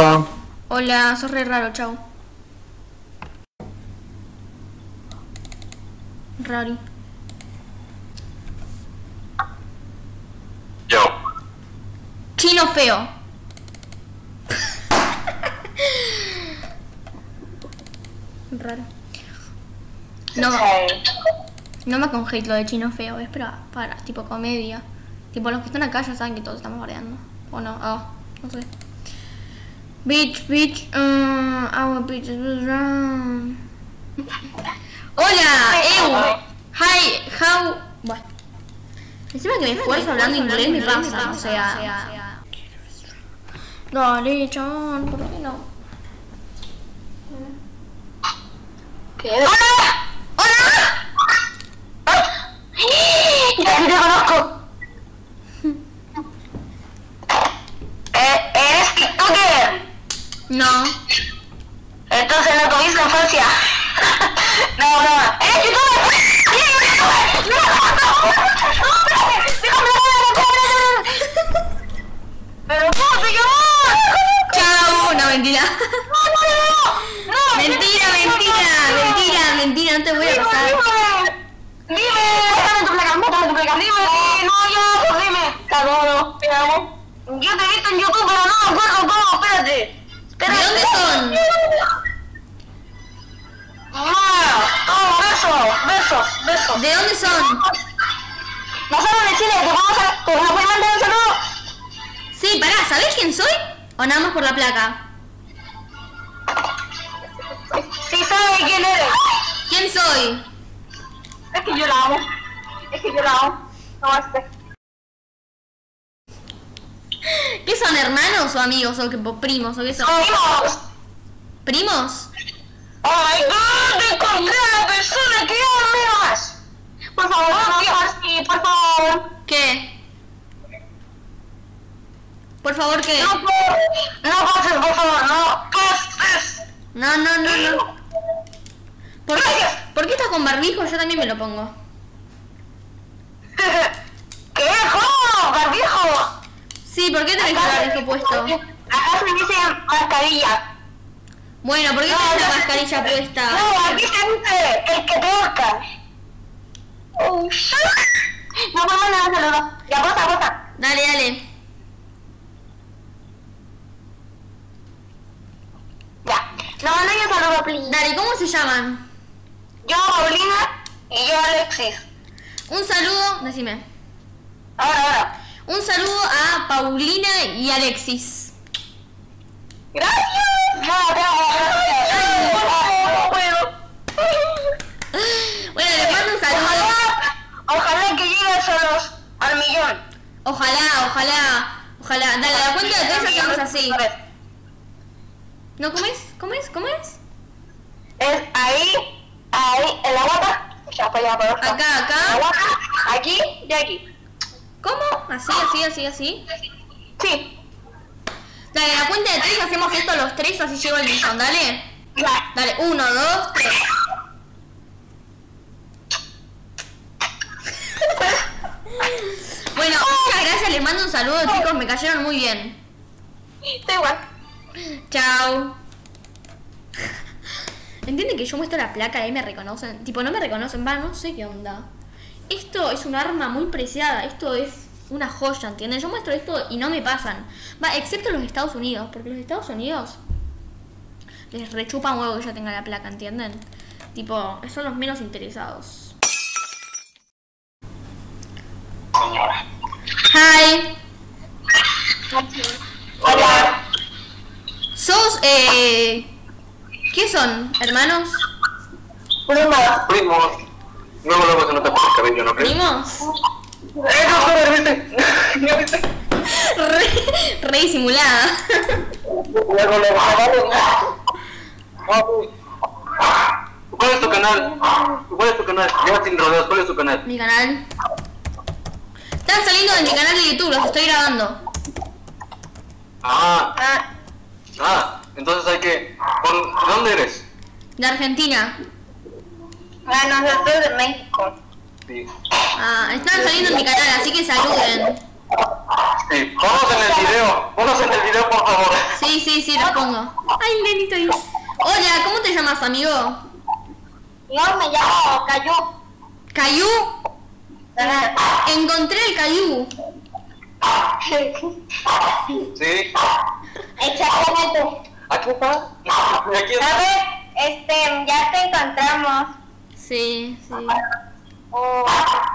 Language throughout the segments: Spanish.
Hola. Hola, sos re raro, chau. Rari. Yo. Chino feo. Raro. No, no me con hate lo de chino feo, es para, para tipo comedia. Tipo los que están acá ya saben que todos estamos bardeando. O no, ah, no sé. Bitch, bitch, uh, our bitch is wrong. Hola, Eu. Hi, how. Bueno. Encima que me esfuerzo hablando inglés me pasa, o sea. Dale, chabón, ¿por qué no? ¿Qué? ¡Hola! ¡Hola! ¡Ya te conozco! Eh, ¿Eres TikToker? No. Entonces no tuviste infancia. No, no. ¿Eres youtuber? ¡Sí, eres youtuber! ¡No, no, no! ¡No, espérate! ¡Déjame hablar, déjame ¿Pero cómo te llamas? Chao, no, mentira. ¡No, no, no! ¡No! Mentira, mentira, mentira, mentira, no te voy a pasar. Dime, dime, muéstrame tu placa, muéstrame tu placa. Dime, no, ya, pues dime. Cabrón, te amo. Yo te he visto en YouTube, pero no me acuerdo cómo, espérate. ¿De espérate. dónde son? Ah, oh, besos, besos, besos. ¿De dónde son? Nosotros de Chile, te vamos a... ¿Te nos puedes mandar un saludo? Sí, pará, ¿sabés quién soy? ¿O nada más por la placa? Sí quién eres. ¿Quién soy? Es que yo la amo. Es que yo la amo. No, este. ¿Qué son, hermanos o amigos o qué, o primos o qué son? ¡Vamos! ¿Primos? ¡Oh my god! ¡Encontré a la persona que amo más! Por favor, no digas así, por favor. ¿Qué? Por favor, ¿qué? No, por- no pases, por favor, no pases. No, no, no, no. ¿Por qué, ¿Por qué estás con barbijo? Yo también me lo pongo. ¿Qué? ¿Barbijo? Sí, ¿por qué tenés el barbijo puesto? Acá se dice mascarilla. Bueno, ¿por qué tenés la mascarilla puesta? No, aquí se dice el que te busca. Oh, shit. No, mamá, no, saludo. Ya, posa, posa. Dale, dale. Ya. No, no, yo saludo, please. Dale, ¿cómo se llaman? Yo, Paulina, y yo, Alexis. Un saludo, decime. Ahora, ahora. Un saludo a Paulina y Alexis. Gracias. Bueno, les mando un saludo. Ojalá, ojalá que llegues a los, al millón. Ojalá, ojalá, ojalá. Dale, a la cuenta de tres hacemos así. ¿No comes? ¿Comes? ¿Comes? Es ahí, ahí, en la guata. Ya, para allá, para. Acá, La acá. guata, aquí y aquí. ¿Así, así, así, así? Sí. Dale, a la cuenta de tres hacemos esto los tres, así llego el millón, dale. Dale, uno, dos, tres. Bueno, muchas gracias, les mando un saludo chicos, me cayeron muy bien. Da igual. Chao. ¿Entienden que yo muestro la placa y ahí me reconocen? Tipo, no me reconocen, va, no sé qué onda. Esto es un arma muy preciada, esto es una joya, ¿entienden? Yo muestro esto y no me pasan. Va, excepto los Estados Unidos, porque los Estados Unidos les rechupan huevo que yo tenga la placa, ¿entienden? Tipo, son los menos interesados. Señora. Hi. Hola. ¿Sos, eh... ¿Qué son? ¿Hermanos? Primo. Primos. Luego, luego se nota por el cabello, ¿no crees? ¿Primos? Re, re disimulada. ¿Cuál es tu canal? ¿Cuál es tu canal? Ya sin rodeos, ¿cuál es tu canal? Mi canal. Están saliendo de mi canal de YouTube, los estoy grabando. Ah, Ah, ah, entonces hay que... ¿Con- ¿De dónde eres? De Argentina. ah, no, yo estoy de México. Sí. Ah, están saliendo en mi canal, así que saluden. Sí, vamos en el video. Vamos en el video, por favor. Sí, sí, sí, los pongo. Ay, nenito ahí. Hola, ¿cómo te llamas, amigo? No, me llamo Cayu. ¿Cayú? Encontré el Cayú. Sí. Exactamente. Aquí está. Aquí A está. ver, este, ya te encontramos. Sí, sí. Oh,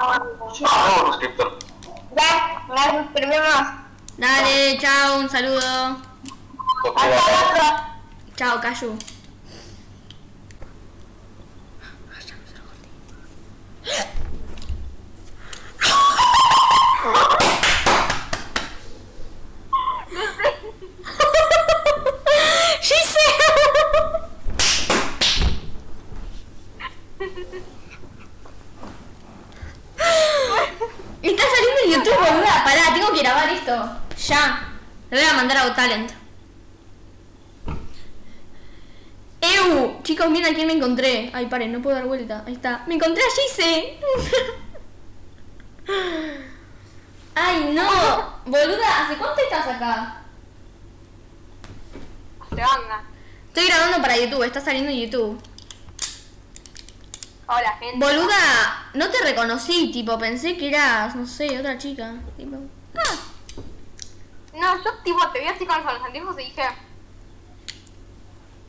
Vamos, suscriptor. ya, nos suscribimos. Dale, chao, un saludo. Hasta luego. Chao, Cayu. Está saliendo en YouTube, boluda. Pará, tengo que grabar esto. Ya. Le voy a mandar a Talent. ¡Eu! Chicos, miren a quién me encontré. Ay, paren, no puedo dar vuelta. Ahí está. ¡Me encontré a Gise! ¡Ay, no! Boluda, ¿hace cuánto estás acá? ¿Qué onda? Estoy grabando para YouTube, está saliendo en YouTube. Hola, gente. Boluda, no te reconocí, tipo, pensé que eras, no sé, otra chica. Tipo, ah. No, yo tipo te vi así con los anteojos y dije.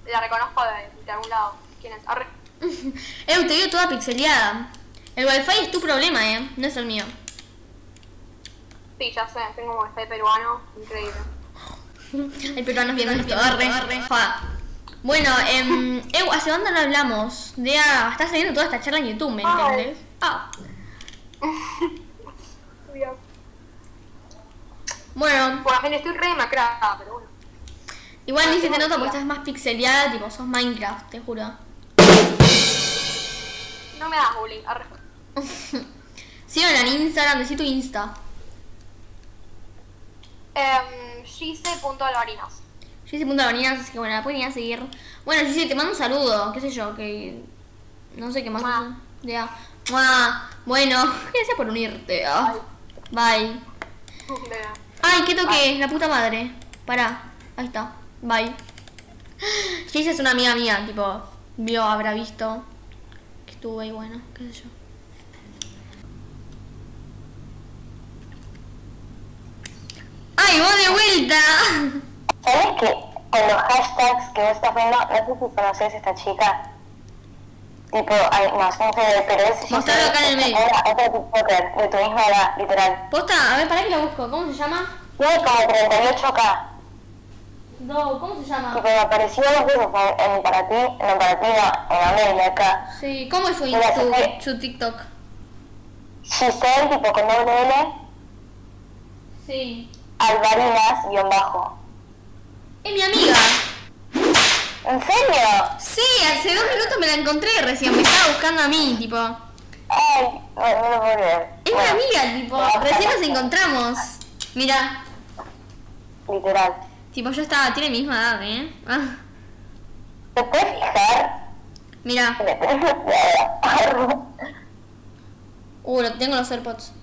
La reconozco de, de algún lado. ¿Quién es? Arre. Eu, te veo toda pixeleada. El wifi es tu problema, eh, no es el mío. Sí, ya sé, tengo un wifi peruano, increíble. Hay peruanos viendo esto, arre. Bueno, em, Eu, ¿hace dónde no hablamos? De a, está saliendo toda esta charla en YouTube, ¿me entiendes? Ah. Bueno, Bueno, gente, estoy re demacrada, pero bueno. igual ni se te nota porque estás más pixeleada, tipo, sos Minecraft, te juro. No me das bullying, arre. Síganla en Instagram, decí tu Insta. Eh, Gise.albarinas. Gise.avenidas, así que bueno, la pueden ir a seguir. Bueno, Gise, te mando un saludo, qué sé yo, que... No sé qué más. Ya. Bueno, gracias por unirte. ah. Bye. Ay, ¿qué toqué? La puta madre. Pará. Ahí está. Bye. Gise es una amiga mía, tipo, vio, habrá visto que estuve y bueno, qué sé yo. ¡Ay, vos de vuelta! ¿Sabes que con los hashtags que vos estás viendo, no sé si conoces a esta chica? Tipo, ay, no, no sé, pero es... Mostralo acá en el medio. Otra TikToker de tu misma edad, literal. Posta, a ver, pará que la busco. ¿Cómo se llama? Tiene como 38k. No, ¿cómo se llama? Tipo, me apareció dos veces en, para ti, no para ti, no, en Amelia acá. Sí, ¿cómo es su, Mira, su, se- su TikTok? Giselle, tipo con doble L, Sí. Albarinas, guion bajo. Es mi amiga. ¿En serio? Sí, hace dos minutos me la encontré recién. Me estaba buscando a mí, tipo. Ay, no, no lo puedo creer. Es Bueno, amiga, tipo. Recién nos encontramos. Mira, Literal. tipo, yo estaba, tiene mi misma edad, ¿eh? Ah, ¿Te puedes fijar? mira. Uh, lo tengo los AirPods.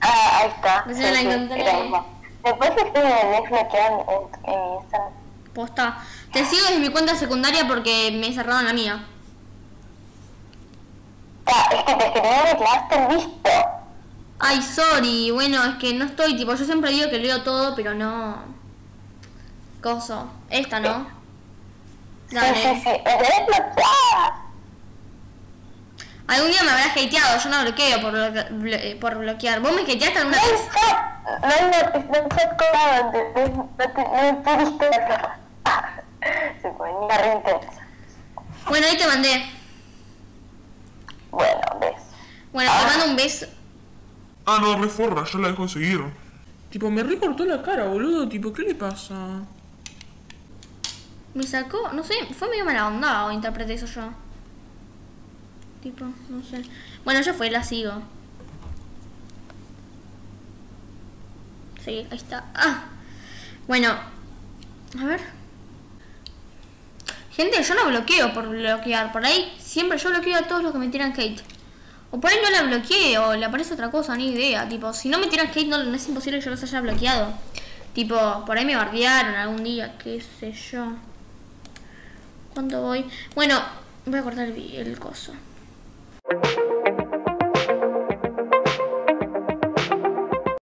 Ah, ahí está. Recién la encontré. mismo. Después que me tenés bloqueado en, en Instagram. Posta. Te sigo desde mi cuenta secundaria porque me cerraron la mía. Ah, es que te que quedaste en visto. Ay, sorry. Bueno, es que no estoy, tipo, yo siempre digo que leo todo, pero no. Coso. Esta, ¿no? Sí, sí, Dale. sí. Bloqueada. Algún día me habrás hateado, yo no bloqueo por, bloque- blo- eh, por bloquear. ¿Vos me hateaste alguna No vez? No not- no hay chat colado, ¿entendés? No te- no ponía re intensa. Bueno, ahí te mandé. Bueno, ves. Bueno, te mando un beso. Ah, no, reforra, ya la dejo de seguir. Tipo, me recortó la cara, boludo. Tipo, ¿qué le pasa? Me sacó, no sé, fue medio mala onda o interpreté eso yo. Tipo, no sé. Bueno, yo fue, la sigo. Sí, ahí está. Ah. Bueno. A ver. Gente, yo no bloqueo por bloquear. Por ahí siempre yo bloqueo a todos los que me tiran hate. O por ahí no la bloqueé o le aparece otra cosa, ni idea. Tipo, si no me tiran hate, no, es imposible que yo los haya bloqueado. Tipo, por ahí me bardearon algún día, qué sé yo. ¿Cuánto voy? Bueno, voy a cortar el, el coso.